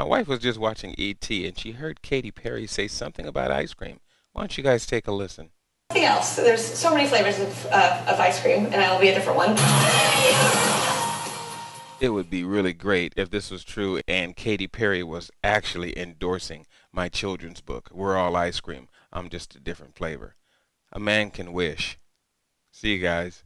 My wife was just watching E.T. and she heard Katy Perry say something about ice cream. Why don't you guys take a listen? Something else. There's so many flavors of, uh, of ice cream, and I'll be a different one. It would be really great if this was true and Katy Perry was actually endorsing my children's book, We're All Ice Cream. I'm just a different flavor. A man can wish. See you guys.